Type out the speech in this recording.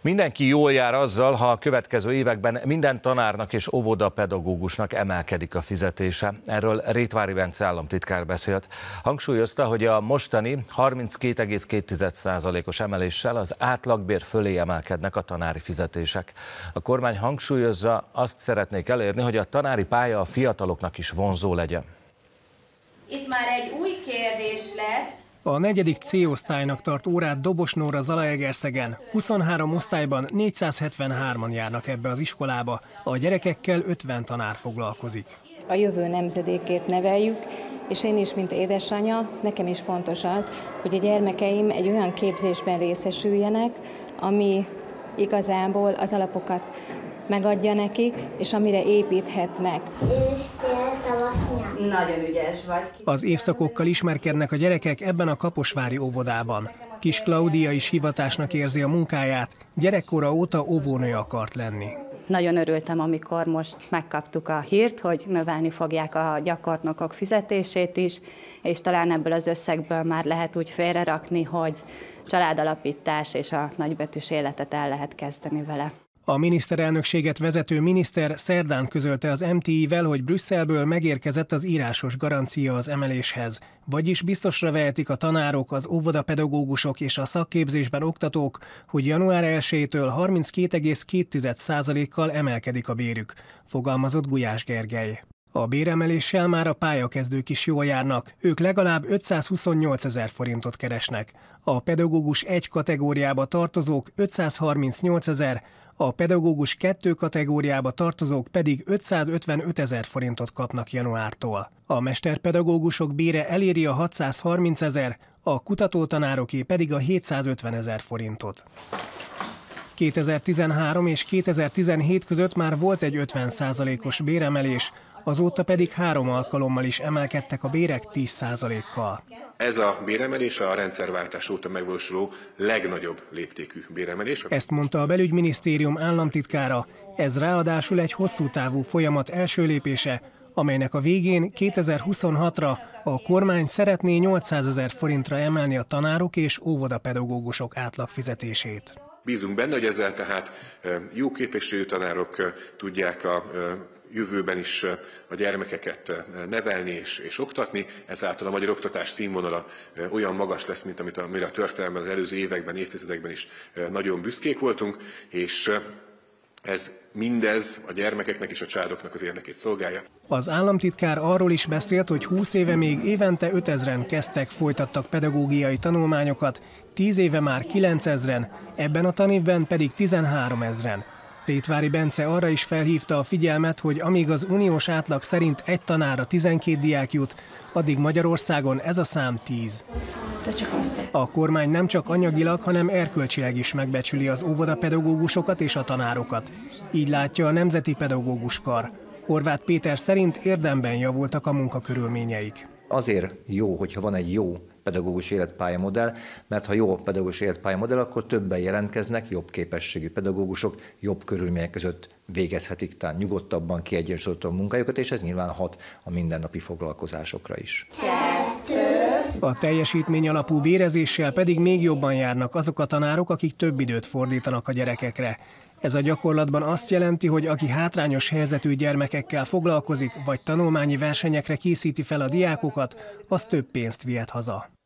Mindenki jól jár azzal, ha a következő években minden tanárnak és óvodapedagógusnak emelkedik a fizetése. Erről Rétvári Bence államtitkár beszélt. Hangsúlyozta, hogy a mostani 32,2%-os emeléssel az átlagbér fölé emelkednek a tanári fizetések. A kormány hangsúlyozza, azt szeretnék elérni, hogy a tanári pálya a fiataloknak is vonzó legyen. Itt már egy új kérdés lesz, a negyedik C-osztálynak tart órát Dobos Nóra Zalaegerszegen. 23 osztályban 473-an járnak ebbe az iskolába, a gyerekekkel 50 tanár foglalkozik. A jövő nemzedékét neveljük, és én is, mint édesanyja, nekem is fontos az, hogy a gyermekeim egy olyan képzésben részesüljenek, ami igazából az alapokat megadja nekik, és amire építhetnek. Tavasz, Nagyon ügyes vagy. Az évszakokkal ismerkednek a gyerekek ebben a Kaposvári óvodában. Kis Klaudia is hivatásnak érzi a munkáját, gyerekkora óta óvónő akart lenni. Nagyon örültem, amikor most megkaptuk a hírt, hogy növelni fogják a gyakornokok fizetését is, és talán ebből az összegből már lehet úgy félrerakni, hogy családalapítás és a nagybetűs életet el lehet kezdeni vele. A miniszterelnökséget vezető miniszter szerdán közölte az MTI-vel, hogy Brüsszelből megérkezett az írásos garancia az emeléshez. Vagyis biztosra vehetik a tanárok, az óvodapedagógusok és a szakképzésben oktatók, hogy január 1-től 32,2%-kal emelkedik a bérük, fogalmazott Gulyás Gergely. A béremeléssel már a pályakezdők is jól járnak, ők legalább 528 ezer forintot keresnek. A pedagógus egy kategóriába tartozók 538 ezer, a pedagógus kettő kategóriába tartozók pedig 555 ezer forintot kapnak januártól. A mesterpedagógusok bére eléri a 630 ezer, a kutatótanároké pedig a 750 ezer forintot. 2013 és 2017 között már volt egy 50%-os béremelés, azóta pedig három alkalommal is emelkedtek a bérek 10%-kal. Ez a béremelés a rendszerváltás óta megvalósuló legnagyobb léptékű béremelés. Ezt mondta a belügyminisztérium államtitkára, ez ráadásul egy hosszú távú folyamat első lépése, amelynek a végén 2026-ra a kormány szeretné 800 ezer forintra emelni a tanárok és óvodapedagógusok átlagfizetését. Bízunk benne, hogy ezzel tehát jó képességű tanárok tudják a jövőben is a gyermekeket nevelni és, és oktatni, ezáltal a magyar oktatás színvonala olyan magas lesz, mint amit amire a történelemben az előző években, évtizedekben is nagyon büszkék voltunk, és ez mindez a gyermekeknek és a családoknak az érdekét szolgálja. Az államtitkár arról is beszélt, hogy 20 éve még évente 5000-en kezdtek, folytattak pedagógiai tanulmányokat, 10 éve már 9000-en, ebben a tanévben pedig 13 ezeren. Rétvári Bence arra is felhívta a figyelmet, hogy amíg az uniós átlag szerint egy tanára 12 diák jut, addig Magyarországon ez a szám 10. A kormány nem csak anyagilag, hanem erkölcsileg is megbecsüli az óvodapedagógusokat és a tanárokat. Így látja a Nemzeti Pedagógus Kar. Horváth Péter szerint érdemben javultak a munkakörülményeik. Azért jó, hogyha van egy jó pedagógus életpályamodell, mert ha jó a pedagógus életpályamodell, akkor többen jelentkeznek, jobb képességű pedagógusok jobb körülmények között végezhetik talán nyugodtabban, kiegyensúlyozottan munkájukat, és ez nyilván hat a mindennapi foglalkozásokra is. A teljesítmény alapú bérezéssel pedig még jobban járnak azok a tanárok, akik több időt fordítanak a gyerekekre. Ez a gyakorlatban azt jelenti, hogy aki hátrányos helyzetű gyermekekkel foglalkozik, vagy tanulmányi versenyekre készíti fel a diákokat, az több pénzt vihet haza.